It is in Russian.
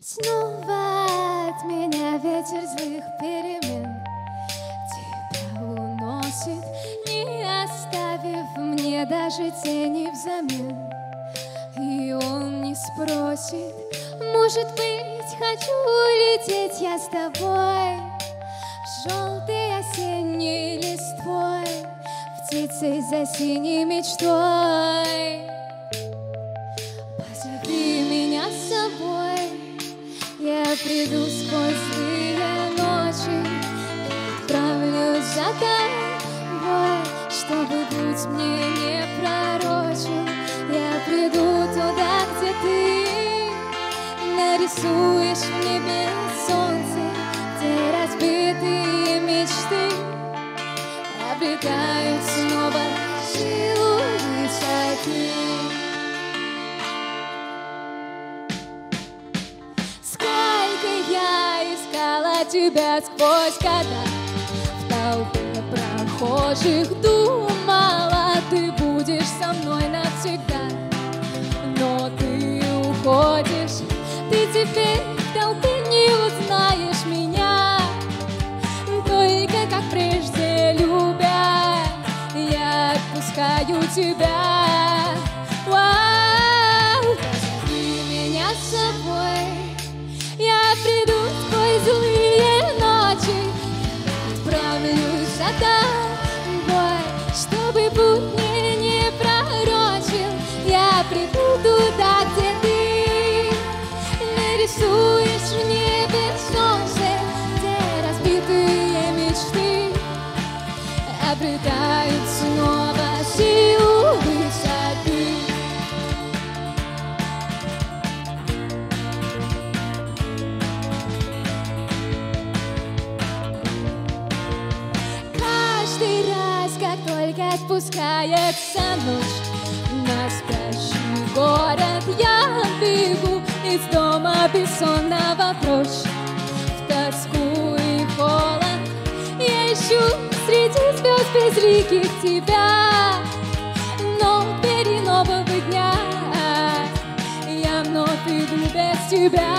Снова от меня ветер злых перемен. Тебя уносит, не оставив мне даже тени взамен. И он не спросит, может быть, хочу улететь я с тобой Желтой осенней листвой Птицей за синей мечтой приду сквозь злые ночи. Отправлюсь за тобой Чтобы путь мне не пророчил. Я приду туда, где ты Нарисуешь в небе солнце Где разбитые мечты Обретают искала тебя сквозь года. В толпе прохожих думала Ты будешь со мной навсегда. Но ты уходишь Ты теперь в толпе не узнаешь меня. Только как прежде любя Я отпускаю тебя За тобой Чтобы путь мне не пророчил. Я приду туда, где ты Нарисуешь в небе солнце Где разбитые мечты Обретают снова силу только спускается ночь На спящий город. Я бегу Из дома бессонного прочь В тоску и холод Я ищу среди звезд безликих тебя Но перед нового дня Я вновь иду без тебя